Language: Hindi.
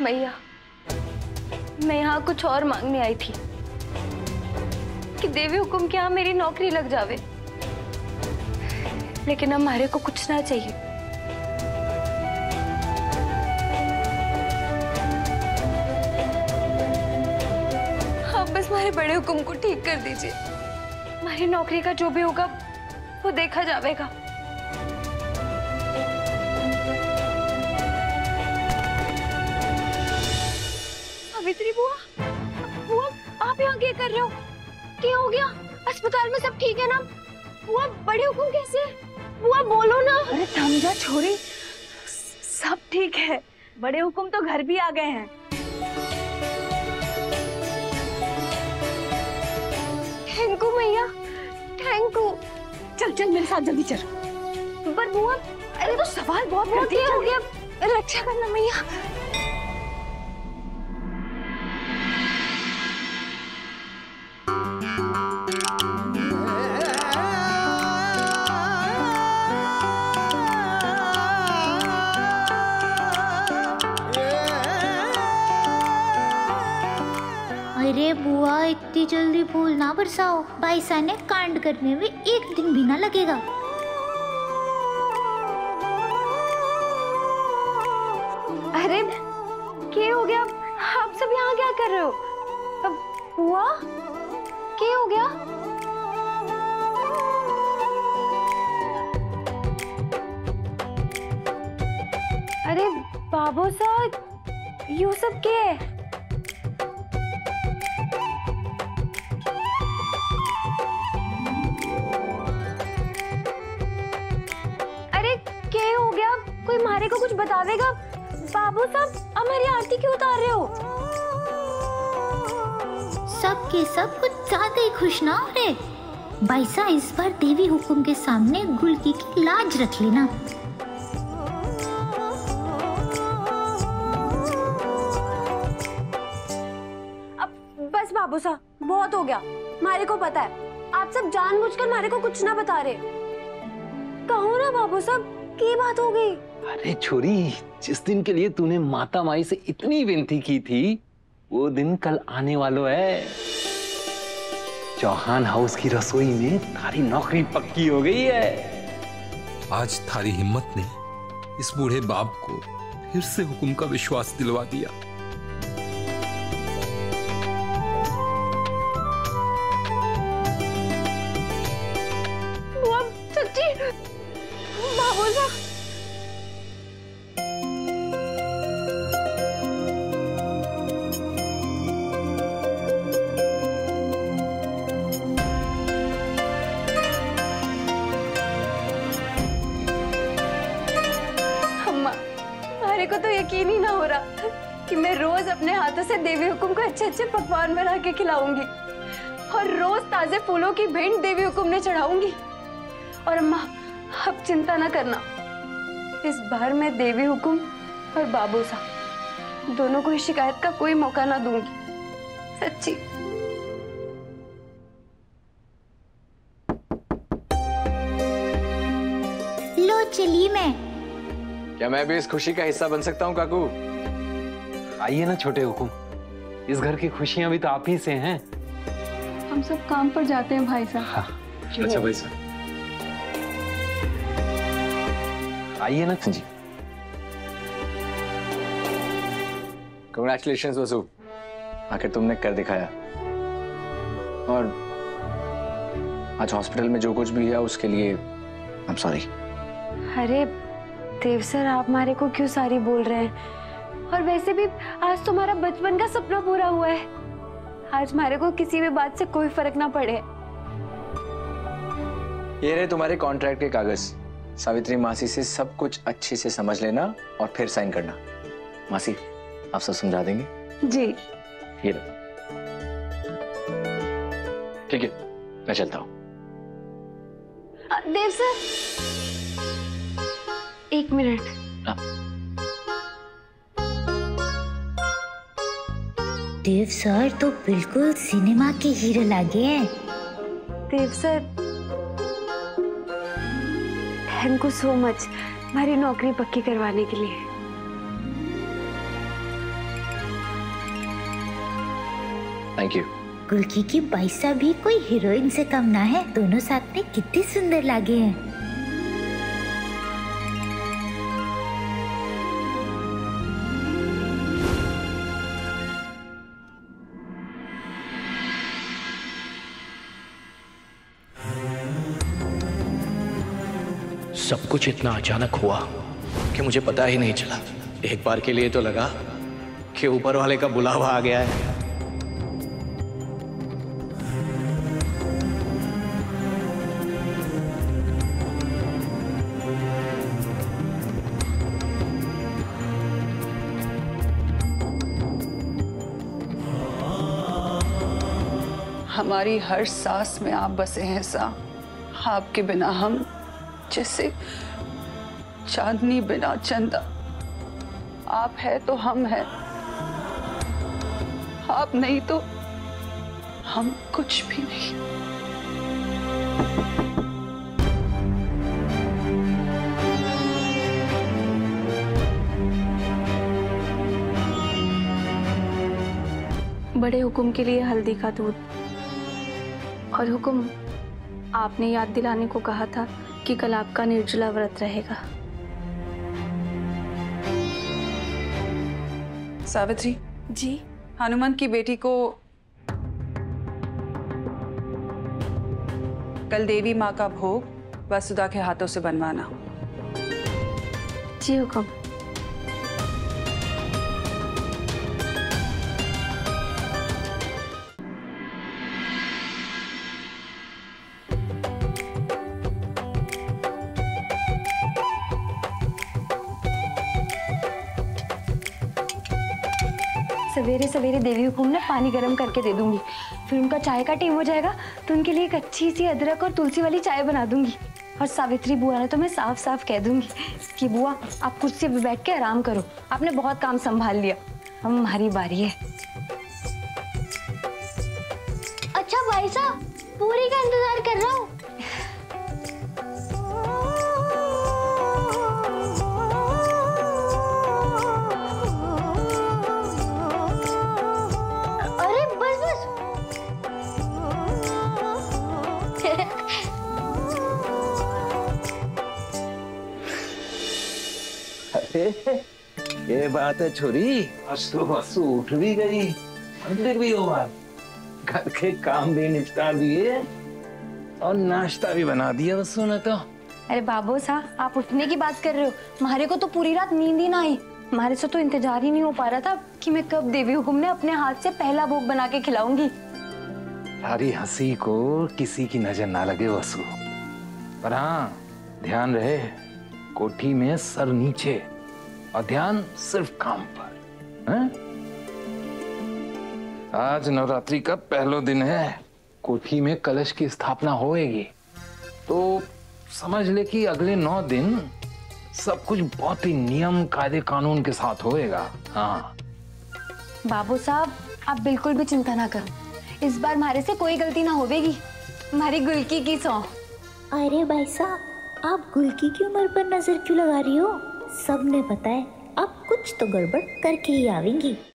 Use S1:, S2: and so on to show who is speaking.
S1: मैया मैं यहाँ कुछ और मांगने आई थी कि देवी हुकुम के यहाँ मेरी नौकरी लग जावे। लेकिन हमारे को कुछ ना चाहिए। हमारे बड़े हुकुम को ठीक कर दीजिए। हमारी नौकरी का जो भी होगा, वो देखा जाएगा सावित्री बुआ? बुआ आप यहाँ क्या कर रहे हो? क्या हो गया? अस्पताल में सब ठीक है ना? बुआ बड़े हुकुम कैसे? बुआ बोलो ना।
S2: अरे थम जा छोरी। सब ठीक है। बड़े हुकुम तो घर भी आ गए हैं।
S1: थैंक यू मैया। Thank you.
S2: चल चल मेरे साथ जल्दी चल।
S1: पर बुआ अरे तो सवाल बहुत करती है हो गया। रक्षा करना मैया।
S3: अरे बुआ, इतनी जल्दी फूल ना बरसाओ। साहब ने कांड करने में एक दिन भी ना लगेगा।
S1: अरे, क्या हो गया? आप सब यहाँ क्या कर रहे हो? बुआ? क्या हो गया। अरे बाबू साहब, यू सब है अरे क्या हो गया? कोई मारे को कुछ बतावेगा? बाबू साहब हमारी आरती क्यों उतार रहे हो?
S3: सब के सब कुछ ज़्यादा ही खुश ना हो। रहे बाईसा इस बार देवी हुकुम के सामने गुलकी की लाज रख लेना।
S1: अब बस बाबू साहब बहुत हो गया। मारे को पता है। आप सब जानबूझकर मारे को कुछ ना बता रहे। कहो ना बाबू साहब की बात हो गई?
S4: अरे छोरी जिस दिन के लिए तूने माता माई से इतनी विनती की थी वो दिन कल आने वालों है। चौहान हाउस की रसोई में थारी नौकरी पक्की हो गई है।
S5: आज थारी हिम्मत ने इस बूढ़े बाप को फिर से हुकुम का विश्वास दिलवा दिया।
S1: हाथों से देवी हुकुम को अच्छे अच्छे पकवान बना के खिलाऊँगी। और रोज ताजे फूलों की भेंट देवी हुकुम ने चढ़ाऊँगी। और अम्मा अब चिंता ना करना। इस बार मैं देवी हुकुम और बाबू साहब दोनों को शिकायत का कोई मौका ना दूँगी। सच्ची।
S3: लो चली मैं।
S6: क्या मैं भी इस खुशी का हिस्सा बन सकता हूँ काकू?
S4: आइए ना छोटे हुकुम। इस घर की खुशियाँ भी तो आप ही से हैं।
S1: हम सब काम पर जाते हैं भाई साहब। हाँ।
S6: अच्छा भाई साहब।
S4: आइए ना जी।
S6: कंग्रेचुलेशन वसु। आखिर तुमने कर दिखाया। और आज हॉस्पिटल में जो कुछ भी है उसके लिए आई एम सॉरी
S1: अरे देव सर आप हमारे को क्यों सारी बोल रहे हैं? और वैसे भी आज तुम्हारा बचपन का सपना पूरा हुआ है। आज हमारे को किसी भी बात से कोई फ़र्क ना पड़े।
S6: ये रहे तुम्हारे कॉन्ट्रैक्ट के कागज़। सावित्री मासी से सब कुछ अच्छे से समझ लेना और फिर साइन करना। मासी आप सब समझा देंगे?
S1: जी।
S6: ये लो ठीक है मैं चलता हूँ।
S1: देव सर। एक मिनट।
S3: देव सर तो बिल्कुल सिनेमा के हीरो लगे हैं।
S1: Dev sir thank you so much हमारी नौकरी पक्की करवाने के लिए।
S6: थैंक यू
S3: गुलकी की पैसा भी कोई हीरोइन से कम ना है दोनों साथ में कितने सुंदर लगे हैं।
S7: सब कुछ इतना अचानक हुआ कि मुझे पता ही नहीं चला। एक बार के लिए तो लगा कि ऊपर वाले का बुलावा आ गया है।
S8: हमारी हर सांस में आप बसे हैं सा आपके बिना हम जैसे चांदनी बिना चंदा। आप है तो हम हैं। आप नहीं तो हम कुछ भी नहीं।
S2: बड़े हुक्म के लिए हल्दी का दूध और हुक्म आपने याद दिलाने को कहा था। कि कल आपका निर्जला व्रत रहेगा।
S8: सावित्री?
S2: जी?
S8: हनुमान की बेटी को कल देवी माँ का भोग वसुधा के हाथों से बनवाना।
S2: जी हुक्म।
S1: सवेरे सवेरे देवी हुकुम ने पानी गर्म करके दे दूँगी। फिर उनका चाय का टाइम हो जाएगा तो उनके लिए एक अच्छी सी अदरक और तुलसी वाली चाय बना दूँगी। और सावित्री बुआ ने तो मैं साफ़ साफ़ कह दूँगी कि, बुआ, आप कुर्सी पे बैठ के आराम करो। आपने बहुत काम संभाल लिया। अब हमारी बारी है।
S3: अच्छा भाई साहब, पूरी का इंतज़ार कर रहा हूँ। अरे
S4: ये बात है छोरी। आज तो वसु उठ भी गई मंदिर भी हुआ घर के काम भी निपटा दिए और नाश्ता भी बना दिया वसु ने तो।
S1: अरे बाबू साहब आप उठने की बात कर रहे हो। हमारे को तो पूरी रात नींद ही ना आई। हमारे से तो इंतज़ार ही नहीं हो पा रहा था कि मैं कब देवी हुकुम ने अपने हाथ से पहला भोग बना के खिलाऊँगी।
S4: सारी हँसी को किसी की नज़र ना लगे वसु पर हाँ ध्यान रहे कोठी में सर नीचे। और ध्यान सिर्फ़ काम पर हैं? आज नवरात्रि का पहलो दिन है। कोठी में कलश की स्थापना होएगी। तो समझ ले कि अगले नौ दिन सब कुछ बहुत ही नियम कायदे कानून के साथ होएगा। हाँ।
S1: बाबू साहब आप बिल्कुल भी चिंता ना करो। इस बार हमारे से कोई गलती ना होगी हमारी गुलकी की सौ।
S3: अरे भाई साहब आप गुलकी की उम्र पर नज़र क्यों लगा रही हो? सबने पता है अब कुछ तो गड़बड़ करके ही आवेंगी।